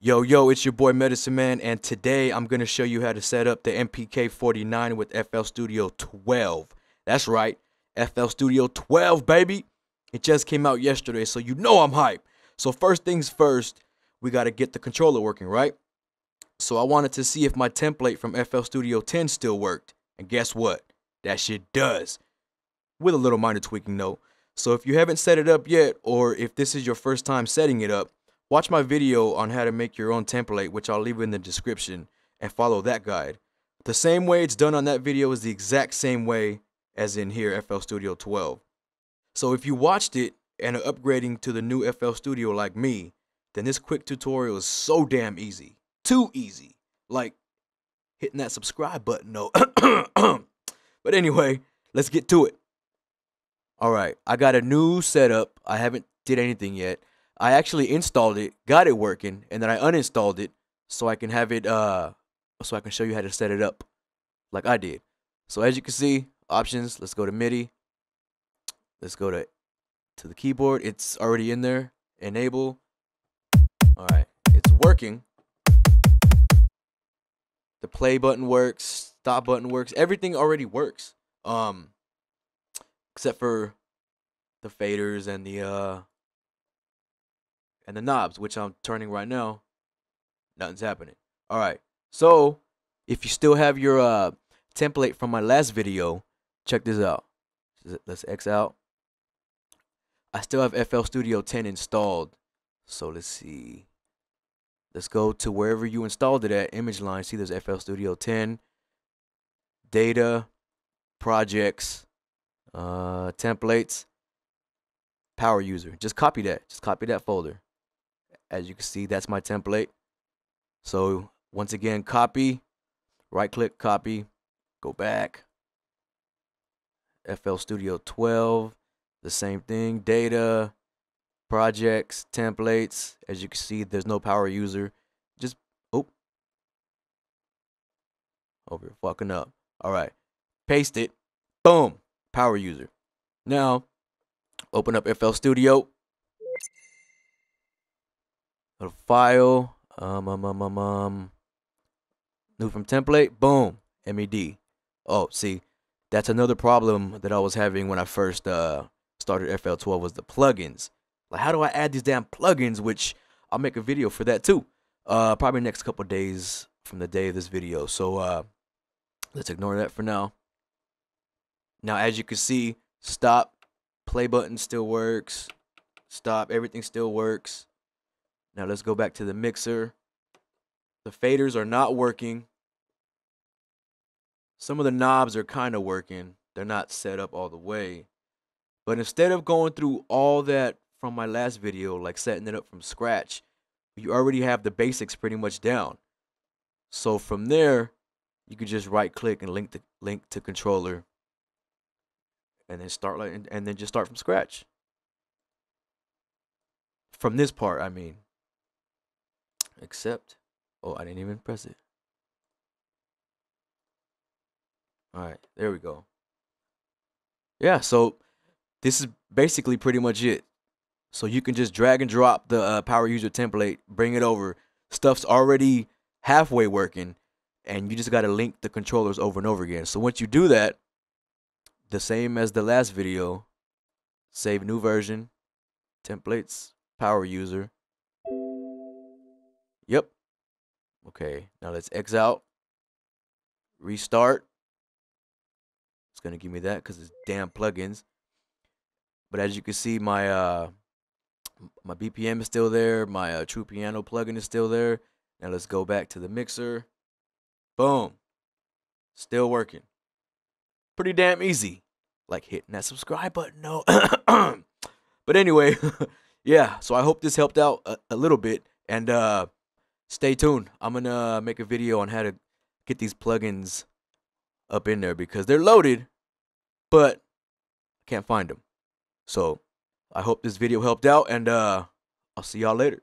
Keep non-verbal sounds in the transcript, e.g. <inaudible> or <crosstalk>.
Yo, yo, it's your boy Medicine Man, and today I'm going to show you how to set up the MPK 49 with FL Studio 12. That's right, FL Studio 12, baby. It just came out yesterday, so you know I'm hype. So, first things first, we got to get the controller working, right? So, I wanted to see if my template from FL Studio 10 still worked. And guess what? That shit does. With a little minor tweaking, though. So, if you haven't set it up yet, or if this is your first time setting it up, Watch my video on how to make your own template, which I'll leave in the description, and follow that guide. The same way it's done on that video is the exact same way as in here, FL Studio 12. So if you watched it and are upgrading to the new FL Studio like me, then this quick tutorial is so damn easy. Too easy. Like hitting that subscribe button, no. <coughs> but anyway, let's get to it. All right, I got a new setup. I haven't did anything yet. I actually installed it, got it working, and then I uninstalled it so I can have it uh so I can show you how to set it up like I did. So as you can see, options, let's go to MIDI. Let's go to to the keyboard. It's already in there. Enable. All right, it's working. The play button works, stop button works, everything already works. Um except for the faders and the uh and the knobs, which I'm turning right now, nothing's happening. All right. So if you still have your uh, template from my last video, check this out. Let's X out. I still have FL Studio 10 installed. So let's see. Let's go to wherever you installed it at, image line. See there's FL Studio 10, data, projects, uh, templates, power user. Just copy that. Just copy that folder. As you can see, that's my template. So once again, copy, right click, copy, go back. FL Studio 12, the same thing, data, projects, templates. As you can see, there's no power user. Just, oh, over fucking up. All right, paste it, boom, power user. Now, open up FL Studio, Go to file, um, um, um, um, um, new from template, boom, MED. Oh, see, that's another problem that I was having when I first uh, started FL12 was the plugins. Like, how do I add these damn plugins? Which I'll make a video for that too. Uh, probably next couple days from the day of this video. So uh, let's ignore that for now. Now, as you can see, stop, play button still works. Stop, everything still works. Now let's go back to the mixer. The faders are not working. Some of the knobs are kind of working. They're not set up all the way. But instead of going through all that from my last video, like setting it up from scratch, you already have the basics pretty much down. So from there, you can just right click and link the link to controller and then start like and, and then just start from scratch. From this part, I mean. Accept. Oh, I didn't even press it. All right, there we go. Yeah, so this is basically pretty much it. So you can just drag and drop the uh, power user template, bring it over. Stuff's already halfway working, and you just got to link the controllers over and over again. So once you do that, the same as the last video, save new version, templates, power user, Yep. Okay, now let's X out. Restart. It's gonna give me that because it's damn plugins. But as you can see, my uh my BPM is still there. My uh, True Piano plugin is still there. Now let's go back to the mixer. Boom. Still working. Pretty damn easy. Like hitting that subscribe button. No. <coughs> but anyway, <laughs> yeah. So I hope this helped out a, a little bit. And uh stay tuned. I'm gonna make a video on how to get these plugins up in there because they're loaded, but I can't find them. So I hope this video helped out, and uh, I'll see y'all later.